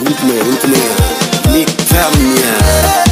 Whitney, Whitney, Nick Tamia.